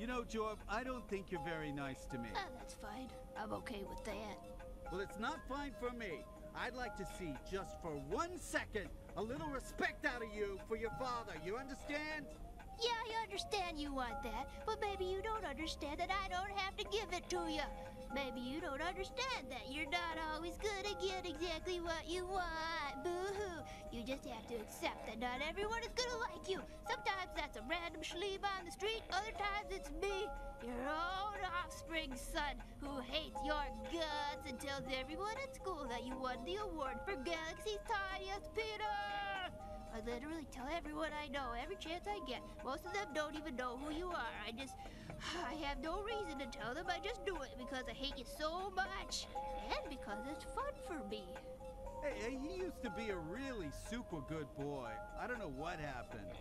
You know, Jorb, I don't think you're very nice to me. Ah, that's fine. I'm okay with that. Well, it's not fine for me. I'd like to see, just for one second, a little respect out of you for your father. You understand? Yeah, I understand you want that, but maybe you don't understand that I don't have to give it to you. Maybe you don't understand that you're not always gonna get exactly what you want. Just have to accept that not everyone is gonna like you. Sometimes that's a random schlebe on the street, other times it's me, your own offspring son, who hates your guts and tells everyone at school that you won the award for Galaxy's Tiniest Peter. I literally tell everyone I know every chance I get. Most of them don't even know who you are. I just, I have no reason to tell them. I just do it because I hate you so much. And because it's fun for me. To be a really super good boy. I don't know what happened.